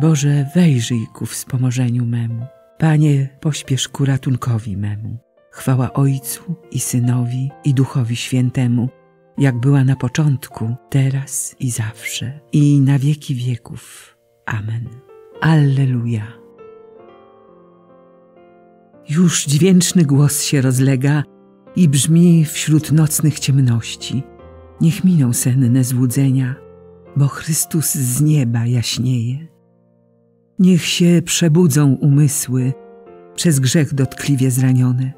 Boże, wejrzyj ku wspomożeniu memu. Panie, pośpiesz ku ratunkowi memu. Chwała Ojcu i Synowi i Duchowi Świętemu, jak była na początku, teraz i zawsze, i na wieki wieków. Amen. Alleluja. Już dźwięczny głos się rozlega i brzmi wśród nocnych ciemności. Niech miną senne złudzenia, bo Chrystus z nieba jaśnieje. Niech się przebudzą umysły przez grzech dotkliwie zranione,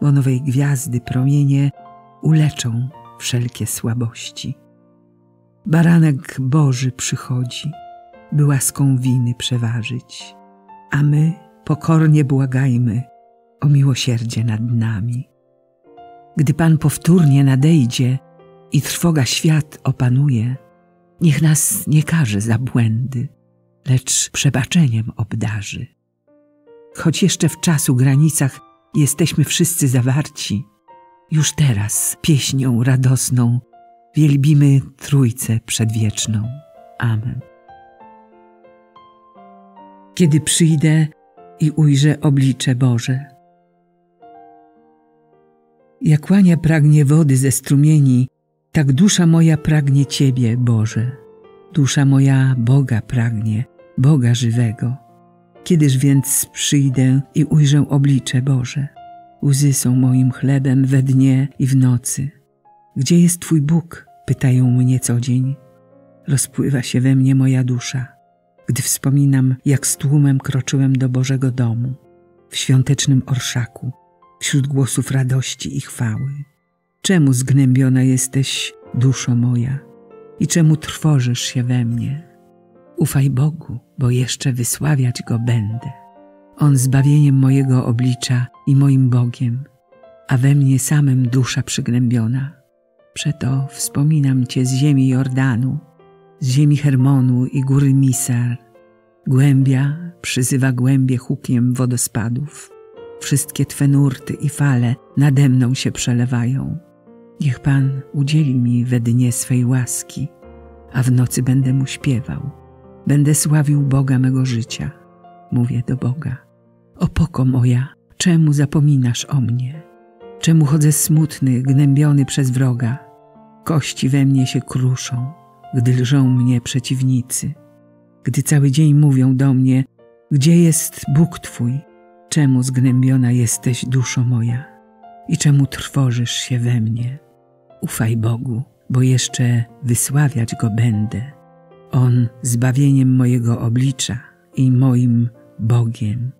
bo nowej gwiazdy promienie uleczą wszelkie słabości. Baranek Boży przychodzi, by łaską winy przeważyć, a my pokornie błagajmy o miłosierdzie nad nami. Gdy Pan powtórnie nadejdzie i trwoga świat opanuje, niech nas nie każe za błędy, lecz przebaczeniem obdarzy. Choć jeszcze w czasu granicach jesteśmy wszyscy zawarci, już teraz pieśnią radosną wielbimy Trójcę Przedwieczną. Amen. Kiedy przyjdę i ujrzę oblicze Boże, jak łania pragnie wody ze strumieni, tak dusza moja pragnie Ciebie, Boże. Dusza moja Boga pragnie, Boga żywego. Kiedyż więc przyjdę i ujrzę oblicze Boże? Łzy są moim chlebem we dnie i w nocy. Gdzie jest Twój Bóg? Pytają mnie co dzień. Rozpływa się we mnie moja dusza, gdy wspominam, jak z tłumem kroczyłem do Bożego domu, w świątecznym orszaku, wśród głosów radości i chwały. Czemu zgnębiona jesteś, duszo moja, i czemu trwożysz się we mnie? Ufaj Bogu, bo jeszcze wysławiać Go będę. On zbawieniem mojego oblicza i moim Bogiem, a we mnie samym dusza przygnębiona. Przeto wspominam Cię z ziemi Jordanu, z ziemi Hermonu i góry Misar. Głębia przyzywa głębie hukiem wodospadów. Wszystkie Twe nurty i fale nade mną się przelewają. Niech Pan udzieli mi we dnie swej łaski, a w nocy będę Mu śpiewał. Będę sławił Boga mego życia. Mówię do Boga. Opoko moja, czemu zapominasz o mnie? Czemu chodzę smutny, gnębiony przez wroga? Kości we mnie się kruszą, gdy lżą mnie przeciwnicy. Gdy cały dzień mówią do mnie, gdzie jest Bóg Twój? Czemu zgnębiona jesteś, duszo moja? I czemu trwożysz się we mnie? Ufaj Bogu, bo jeszcze wysławiać Go będę. On zbawieniem mojego oblicza i moim Bogiem.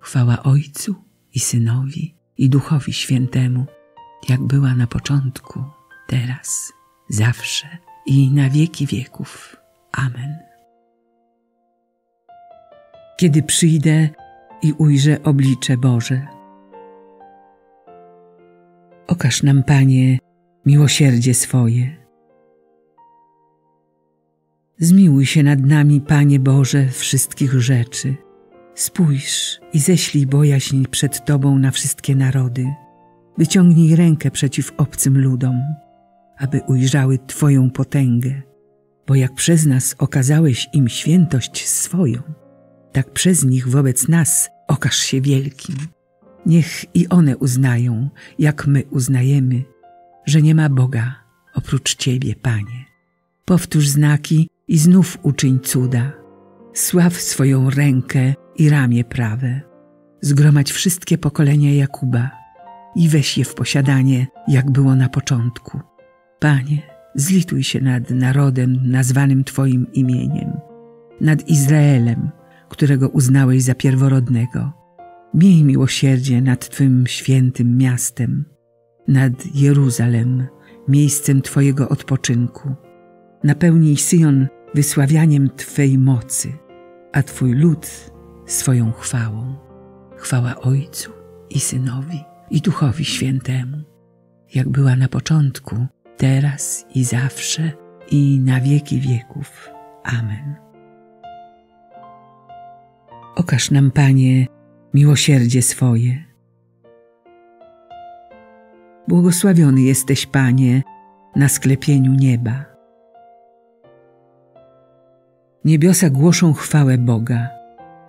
Chwała Ojcu i Synowi i Duchowi Świętemu, jak była na początku, teraz, zawsze i na wieki wieków. Amen. Kiedy przyjdę i ujrzę oblicze Boże. Okaż nam, Panie, miłosierdzie swoje. Zmiłuj się nad nami, Panie Boże, wszystkich rzeczy. Spójrz i ześlij bojaźń przed Tobą na wszystkie narody. Wyciągnij rękę przeciw obcym ludom, aby ujrzały Twoją potęgę, bo jak przez nas okazałeś im świętość swoją, tak przez nich wobec nas okaż się wielkim. Niech i one uznają, jak my uznajemy, że nie ma Boga oprócz Ciebie, Panie. Powtórz znaki i znów uczyń cuda. Sław swoją rękę i ramię prawe. Zgromadź wszystkie pokolenia Jakuba i weź je w posiadanie, jak było na początku. Panie, zlituj się nad narodem nazwanym Twoim imieniem, nad Izraelem, którego uznałeś za pierworodnego. Miej miłosierdzie nad Twym świętym miastem, nad Jeruzalem, miejscem Twojego odpoczynku. Napełnij Syjon wysławianiem Twej mocy, a Twój lud swoją chwałą. Chwała Ojcu i Synowi i Duchowi Świętemu, jak była na początku, teraz i zawsze i na wieki wieków. Amen. Okaż nam, Panie, miłosierdzie swoje. Błogosławiony jesteś, Panie, na sklepieniu nieba. Niebiosa głoszą chwałę Boga.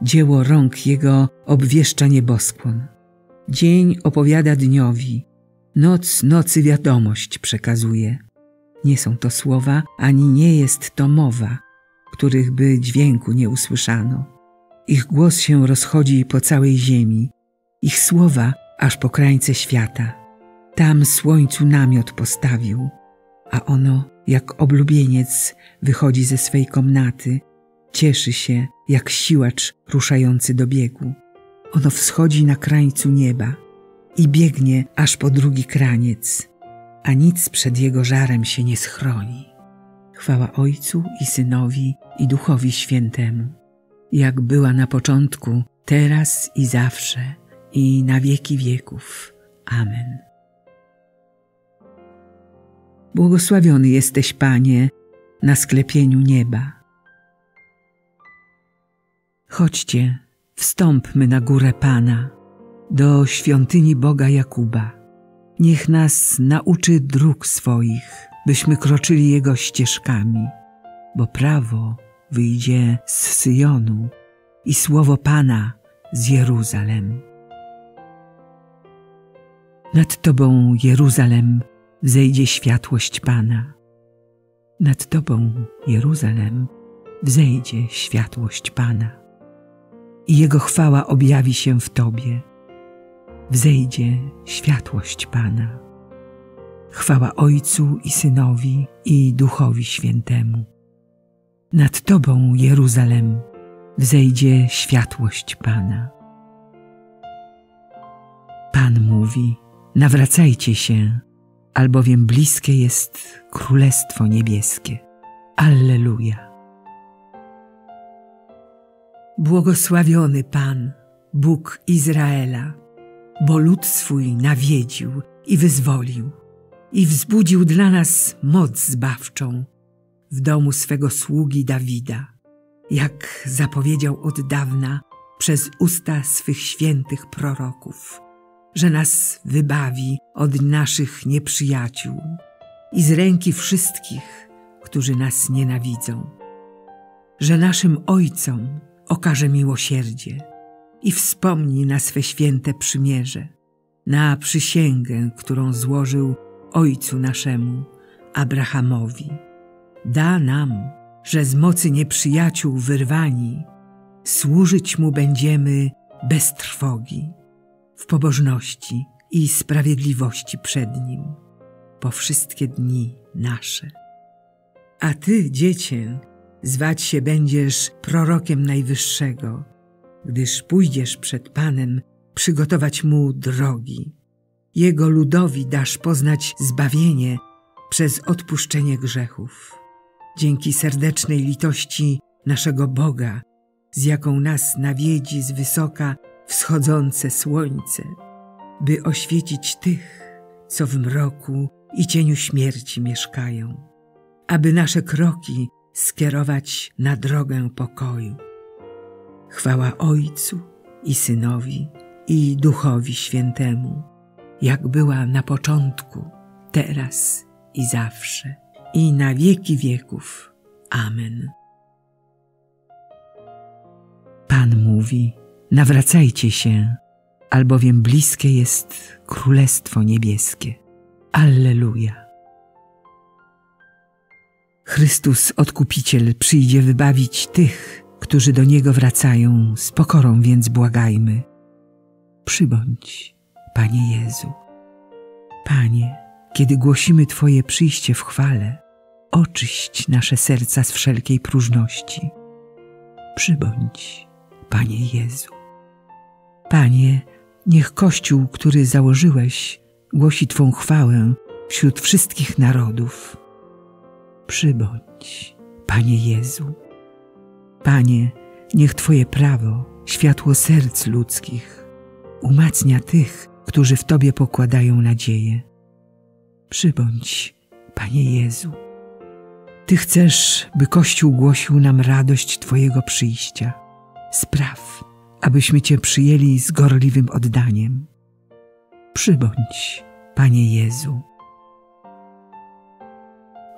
Dzieło rąk Jego obwieszcza nieboskłon. Dzień opowiada dniowi, noc nocy wiadomość przekazuje. Nie są to słowa, ani nie jest to mowa, których by dźwięku nie usłyszano. Ich głos się rozchodzi po całej ziemi, ich słowa aż po krańce świata. Tam słońcu namiot postawił, a ono, jak oblubieniec, wychodzi ze swej komnaty, cieszy się, jak siłacz ruszający do biegu. Ono wschodzi na krańcu nieba i biegnie aż po drugi kraniec, a nic przed jego żarem się nie schroni. Chwała Ojcu i Synowi i Duchowi Świętemu, jak była na początku, teraz i zawsze, i na wieki wieków. Amen. Błogosławiony jesteś, Panie, na sklepieniu nieba. Chodźcie, wstąpmy na górę Pana, do świątyni Boga Jakuba. Niech nas nauczy dróg swoich, byśmy kroczyli Jego ścieżkami, bo prawo wyjdzie z Syjonu i słowo Pana z Jeruzalem. Nad Tobą, Jeruzalem, wzejdzie światłość Pana. Nad Tobą, Jeruzalem, wzejdzie światłość Pana. I Jego chwała objawi się w Tobie. Wzejdzie światłość Pana. Chwała Ojcu i Synowi i Duchowi Świętemu. Nad Tobą, Jeruzalem, wzejdzie światłość Pana. Pan mówi, nawracajcie się, albowiem bliskie jest Królestwo Niebieskie. Alleluja. Błogosławiony Pan, Bóg Izraela, bo lud swój nawiedził i wyzwolił i wzbudził dla nas moc zbawczą w domu swego sługi Dawida, jak zapowiedział od dawna przez usta swych świętych proroków, że nas wybawi od naszych nieprzyjaciół i z ręki wszystkich, którzy nas nienawidzą, że naszym ojcom okaże miłosierdzie i wspomni na swe święte przymierze, na przysięgę, którą złożył ojcu naszemu, Abrahamowi. Da nam, że z mocy nieprzyjaciół wyrwani, służyć mu będziemy bez trwogi, w pobożności i sprawiedliwości przed nim, po wszystkie dni nasze. A ty, dziecię, zwać się będziesz prorokiem Najwyższego, gdyż pójdziesz przed Panem przygotować Mu drogi. Jego ludowi dasz poznać zbawienie przez odpuszczenie grzechów. Dzięki serdecznej litości naszego Boga, z jaką nas nawiedzi z wysoka wschodzące słońce, by oświecić tych, co w mroku i cieniu śmierci mieszkają, aby nasze kroki skierować na drogę pokoju. Chwała Ojcu i Synowi i Duchowi Świętemu, jak była na początku, teraz i zawsze, i na wieki wieków. Amen. Pan mówi, nawracajcie się, albowiem bliskie jest Królestwo Niebieskie. Alleluja. Chrystus Odkupiciel przyjdzie wybawić tych, którzy do Niego wracają, z pokorą więc błagajmy. Przybądź, Panie Jezu. Panie, kiedy głosimy Twoje przyjście w chwale, oczyść nasze serca z wszelkiej próżności. Przybądź, Panie Jezu. Panie, niech Kościół, który założyłeś, głosi Twą chwałę wśród wszystkich narodów. Przybądź, Panie Jezu. Panie, niech Twoje prawo, światło serc ludzkich, umacnia tych, którzy w Tobie pokładają nadzieję. Przybądź, Panie Jezu. Ty chcesz, by Kościół głosił nam radość Twojego przyjścia. Spraw, abyśmy Cię przyjęli z gorliwym oddaniem. Przybądź, Panie Jezu.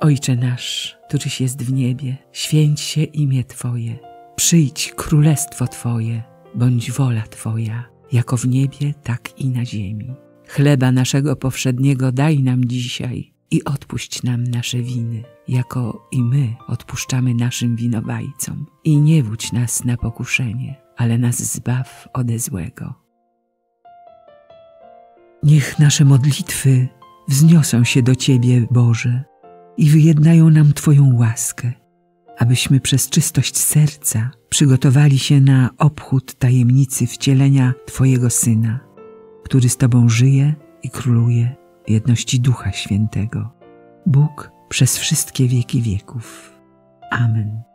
Ojcze nasz, któryś jest w niebie, święć się imię Twoje. Przyjdź królestwo Twoje, bądź wola Twoja, jako w niebie, tak i na ziemi. Chleba naszego powszedniego daj nam dzisiaj i odpuść nam nasze winy, jako i my odpuszczamy naszym winowajcom. I nie wódź nas na pokuszenie, ale nas zbaw ode złego. Niech nasze modlitwy wzniosą się do Ciebie, Boże, i wyjednają nam Twoją łaskę, abyśmy przez czystość serca przygotowali się na obchód tajemnicy wcielenia Twojego Syna, który z Tobą żyje i króluje w jedności Ducha Świętego. Bóg przez wszystkie wieki wieków. Amen.